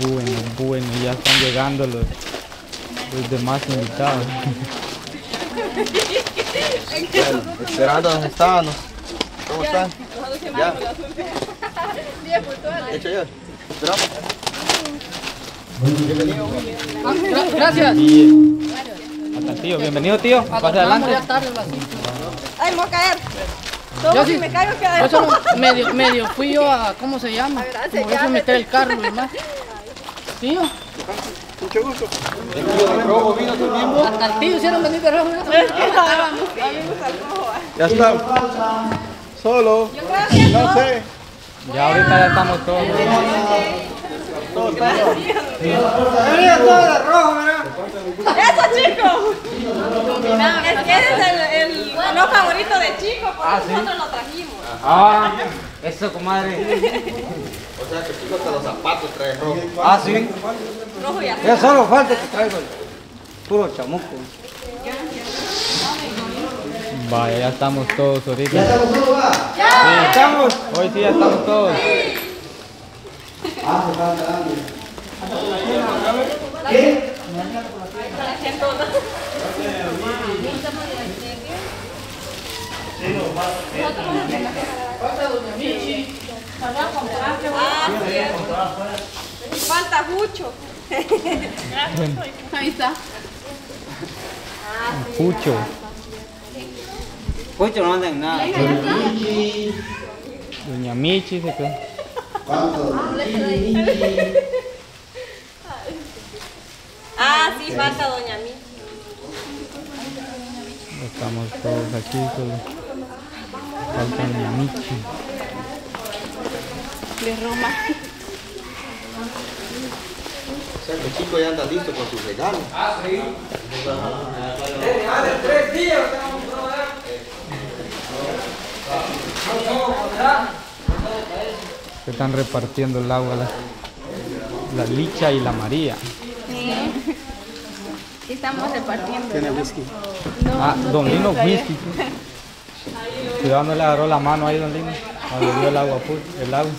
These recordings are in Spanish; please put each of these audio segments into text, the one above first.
Bueno, bueno, ya están llegando los, los demás invitados. Esperando donde estábamos. ¿Cómo están? Ya. Hecho ya. Esperamos. Gracias. Y hasta el tío, bienvenido tío, pase adelante. Ay, me voy a caer. Yo sí. si me caigo queda medio, medio fui yo a, ¿cómo se llama? gracias, Como eso meter el carro y. Tío, Mucho gusto. El tío de rojo vino también. hasta el tío hicieron venir de rojo. ¿no? Ya está. Solo. No sé. Ya ahorita ya estamos todos. ¡Eso, chico! Es que ese es el, el no favorito de chico, por eso nosotros lo trajimos. Ah, eso comadre. O sea que hasta los zapatos trae rojo. Ah, sí. Rojo y azul. Ya solo falta que traigo el puro chamuco. Vaya, ya estamos todos ahorita. ¿Ya estamos todos? Sí, estamos. Hoy sí ya estamos todos. Ah, sí. Falta mucho. Ahí está. Pucho. Pucho no andan en nada. Doña Michi se quedó. Ah, sí, falta doña mí. Estamos todos aquí, solo falta Doña Michi. De Roma. O sea que el chico ya anda listo con sus regalos. Se están repartiendo el agua la, la Licha y la María. Sí. Sí, estamos repartiendo. Tiene whisky. Ah, Don Lino whisky. sí. Cuidado no le agarró la mano ahí, Don Lino. Cuando dio el agua, pu- el agua.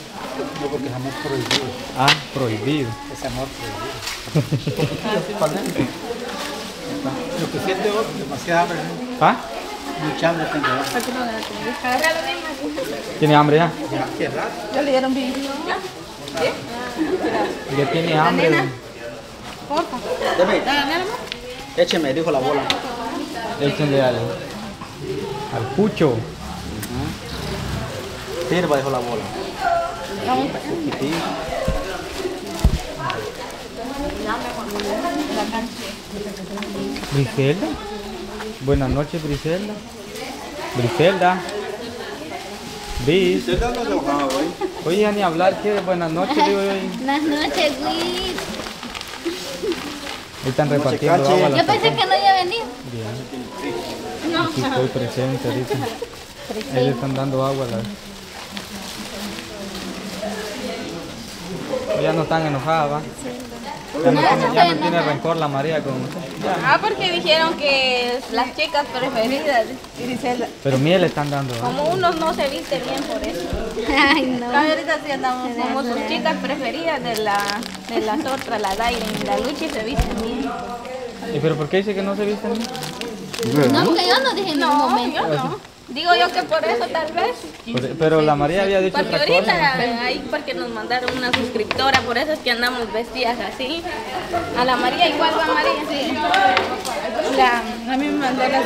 No, porque es amor prohibido. Ah, prohibido. Es amor prohibido. Lo que siente vos, demasiada hambre. ¿no? ¿Ah? Mucha hambre tengo. ¿Tiene hambre ya? Ya, qué raro. Ya le dieron bien. Ya tiene hambre. don. Deme. Écheme, dijo la bola. Échenle al, al pucho. Sirva, dijo la bola. Briselda. Buenas noches, Briselda. Briselda. Bris. Oye, ya ni hablar, que buenas noches, digo Buenas noches, Luis. Ahí están repartiendo agua. Yo pensé que no iba a venir. Bien. Aquí estoy presente ahorita. Ahí le están dando agua a las... Ya no están enojadas, ¿va? Ya no, tiene, ya no tiene rencor la María con usted. Ah, porque dijeron que las chicas preferidas. Pero miel le están dando. ¿va? Como unos no se viste bien por eso. Ay, no. Ahorita sí andamos como sus chicas preferidas de, la, de las otras, la Dairen y la Luchi se visten bien. ¿Y pero por qué dice que no se visten bien? No, porque yo no dije en ningún No, momento. yo no. Digo yo que por eso tal vez. Por- Pero la María había dicho Porque otra ahorita cosa. ahí porque nos mandaron una suscriptora, por eso es que andamos vestidas así. A la María igual va María, sí. La, a mí me mandó las...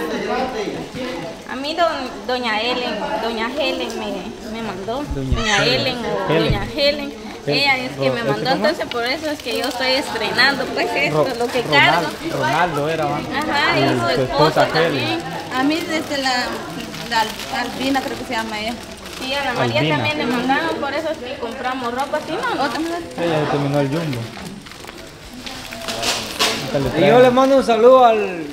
A mí don- doña Helen, doña Helen me, me mandó. Doña Doña, Helen. O Helen. doña Helen. Ella es que me mandó, entonces por eso es que yo estoy estrenando pues esto, Ro- lo que cargo. Ronaldo, Ronaldo era. Ajá, y su esposa también. A mí desde la, la Albina creo que se llama ella. Sí, a la María Albina. también le mandaron, por eso es que compramos ropa, si no, no. Ella terminó el jumbo. Y yo le mando un saludo al.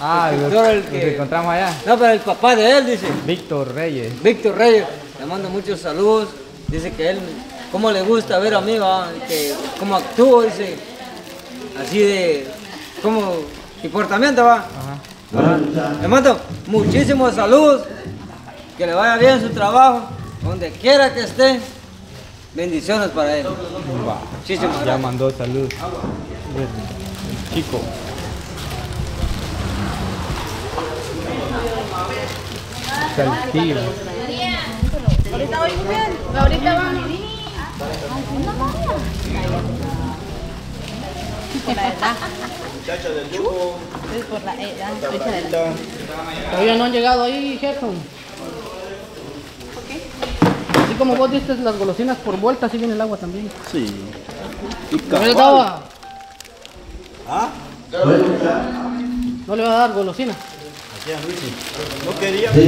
Ah, el, Víctor, el que- que encontramos allá. No, pero el papá de él dice. Víctor Reyes. Víctor Reyes. Le mando muchos saludos. Dice que él, cómo le gusta ver a mí, va, que cómo actúo, dice. Así de. Como. Comportamiento, va. Le mando muchísimos saludos. Que le vaya bien su trabajo. Donde quiera que esté. Bendiciones para él. Muchísimas Ya gracias. mandó salud. El chico. Saltillo. Ahorita voy bien. Ahorita vamos. Por la edad. La edad. Todavía no han llegado ahí, Gerson. Así como vos diste las golosinas por vuelta, así viene el agua también. Sí. No le daba. ¿Ah? No le va a dar golosina. No quería. No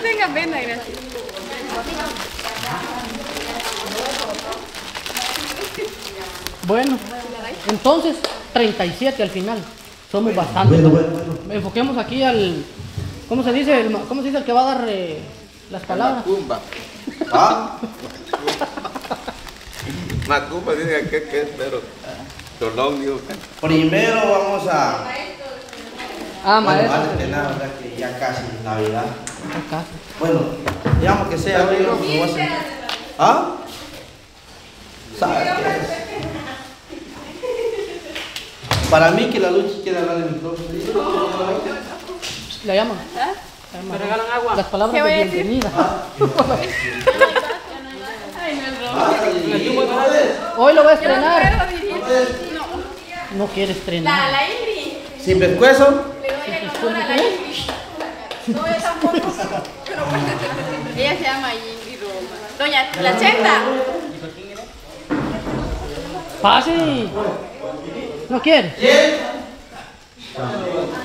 tenga pena, gracias. Bueno, entonces 37 al final. Somos bastantes. Enfoquemos aquí al. ¿Cómo se dice? El ¿Cómo se dice el que va a dar eh, las palabras? Macumba. ¿Ah? Macumba dice que que es, pero que Primero vamos a. Ah, Bueno, maestro. antes de nada, ¿verdad? que ya casi Navidad. Acá. Bueno, digamos que sea. ¿Ah? ¿Sabes qué es? Para mí que la lucha quiere hablar el micrófono. ¿La llaman? ¿Me regalan agua? Las palabras ¿Qué voy de bienvenida. Hoy lo voy a estrenar. No quiere La, estrenar. la Ingrid. Sin pescuezo. Le doy el honor a la Ingrid. No, yo tampoco. Pero ella se llama Ingrid Roma. Doña La Chenta. Pase. ¿No quiere? Eh,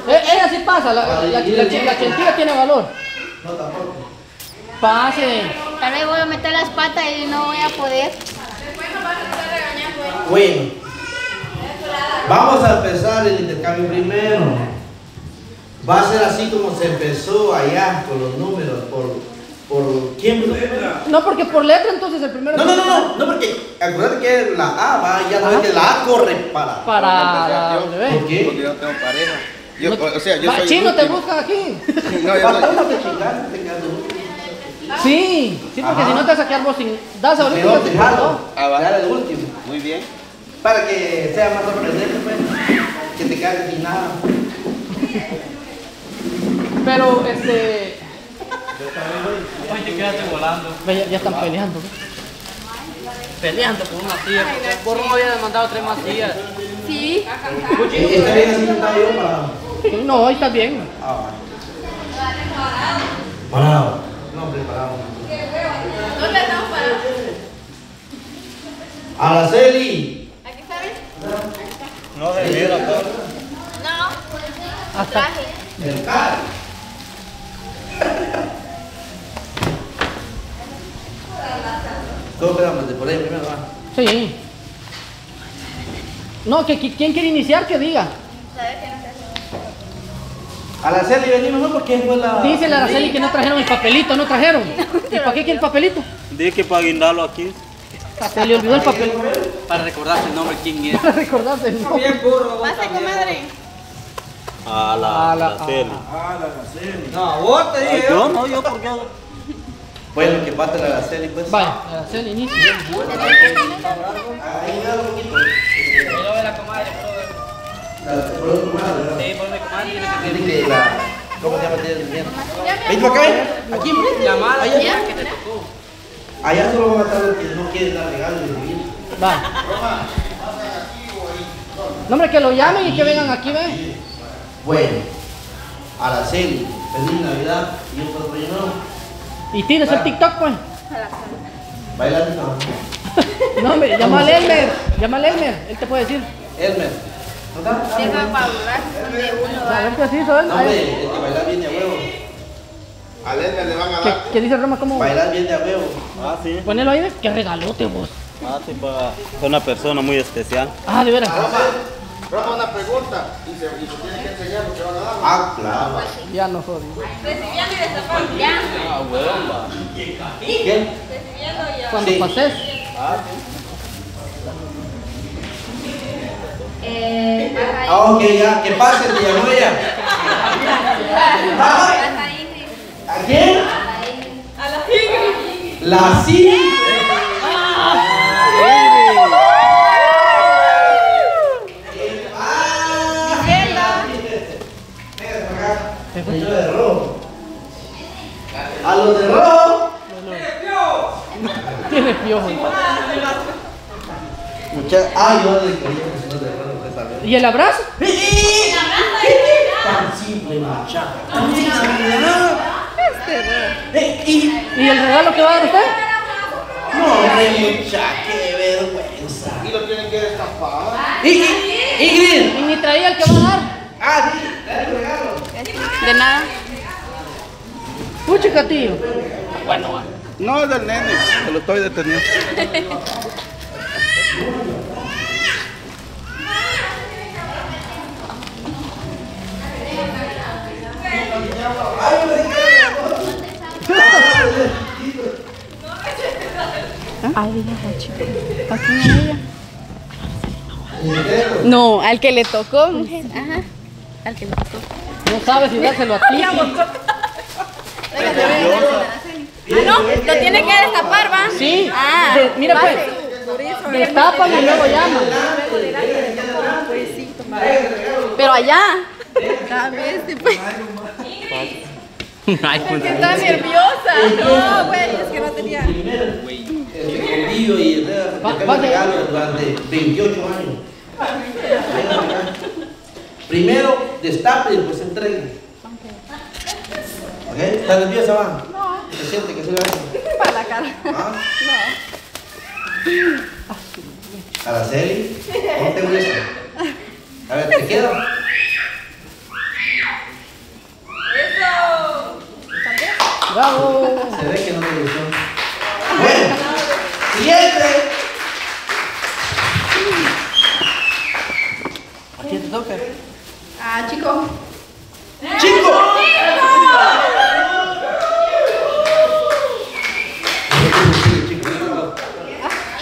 ella sí pasa. La, la, la, la, la chentilla tiene valor. Pase. Tal vez voy a meter las patas y no voy a poder. Bueno, vamos a empezar el intercambio primero. Va a ser así como se empezó allá con los números, por, por quién. No, porque por letra entonces el primero. No, no, no, no, no, porque acuérdate que la A va, ya no es que la A corre para. Para la ¿Por qué? porque yo no tengo pareja. Yo, o sea, yo soy chino, te buscan aquí. No, yo soy, te. Sí, sí, porque Ajá. si no te vas a quedar vos sin. Das ahorita. Dejarlo, cortó. Ah, el último. muy bien. Para que sea más sorprendente, pues. Que te quedes sin nada. Pero este. Ve, Ya, ya están peleando. Peleando por una silla. Por no había mandado tres más sillas. Sí. Eh, Está bien así para. No, está bien. Ah. Parado. No, preparado. ¿Dónde estamos parados? Araceli. ¿Aquí está bien? No se mira todo. No. Hasta. Traje. Del CAR. ¿Cómo quedamos? De por ahí primero, va. Sí. No, que, que- ¿quién quiere iniciar? Que diga. Araceli, vení mejor porque fue la. Dice la Araceli que no trajeron el papelito, no trajeron. ¿Y para qué quiere el papelito? Dije que para guindarlo aquí. Se le olvidó el papel. Para recordarse el nombre quién es. Para recordarse el nombre. Pase, comadre. A la, A la- la Celi. No, vos te dije yo. no, yo porque Bueno, que pate la Araceli, pues. Vaya, Araceli inicia. Ahí dale un poquito. La- por otro lado, ¿verdad? Tiene que la. ¿Cómo se llama? Tiene bien. Ven para acá, ven. Aquí, ven. Llamada Allá. que te tocó. Allá solo van a estar los que no quieren dar regalos y vivir. Va. No, hombre, que lo llamen y que vengan aquí, ve. Bueno, Araceli, feliz Navidad y un próspero. Y tires el TikTok, pues. Bailando. No, hombre, llámale a Elmer. Llámale Elmer. Él te puede decir. Elmer. Deja para hablar de uno. A ver qué dice, ¿sabes? No, hombre, el que bailar bien de a huevo. A Leslie le van a ¿Qué, dar. qué dice Roma? ¿Cómo? Bailar bien de a huevo. Ah, sí. Ponelo ahí, ve. Qué regalote vos. Ah, sí, para una persona muy especial. Ah, de veras. Roma, una pregunta. Y se, y se tiene que enseñar lo que van a dar. Ah, claro. Ya no jodí. Recibiendo y destapando. Ya. ¿Quién? Recibiendo ya. Cuando Sí. pases. Eh, baja ahí. Ah, ok, ya. Que pase, te llamó ella. ¿A quién? A la Ingrid. La Ah, yo que pues. ¿Y el abrazo? Tan simple, muchacha. Tan simple. Eh, y ¿Y el regalo que va a dar usted? No, hombre, mucha, qué vergüenza. Y lo tienen que destapar. Y, y, Ingrid. Y ni traía el que va a dar. Ah, sí, dale el regalo. De nada. Puchica, tío. No, es del nene, que lo estoy deteniendo. No, al que le tocó, mujer. Ajá. Al que le tocó. No sabe si dárselo a ti. Ah, no, lo tiene que destapar, ¿va? Sí. Ah, De- mira pues. Destapan y luego llaman. pero allá. Está nerviosa. No, güey, es que no tenía. El convivio y el regalo durante 28 años. Primero destape y después entregue. ¿Ok? ¿Está nerviosa, va? No. ¿Se siente que se va Para la cara. ¿Ah? Araceli, ¿cómo te gusta? A ver, ¿te queda? Bravo. Se ve que no te gustó. Bueno, siguiente. ¿A quién te toca? Ah. ¡Chico!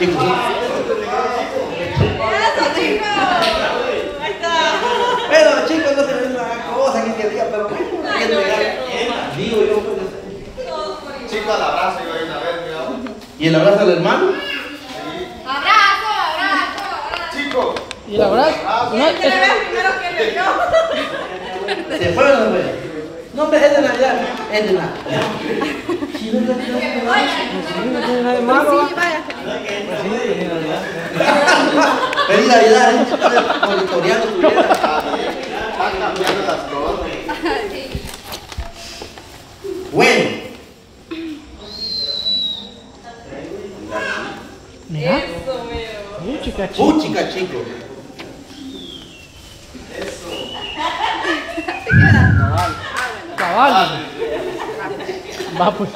Chico, chico. Bueno, chicos, no se ven la cosa que quería, pero bueno, hay que entregar. Digo yo, pues. Chico, al abrazo yo ahí una vez, mira. ¿Y el abrazo al hermano? Chico, ¿Y el abrazo? No, es- Primero que le dio. ¿Se fueron o no hombre, es de Navidad. Es de Navidad. Sí, vaya. Feliz Navidad, ¿eh? Está monitoreando tu vida. están cambiando las cosas. Bueno, Mira. Puchica, chico. puchica, chico. Cabal. Va pues.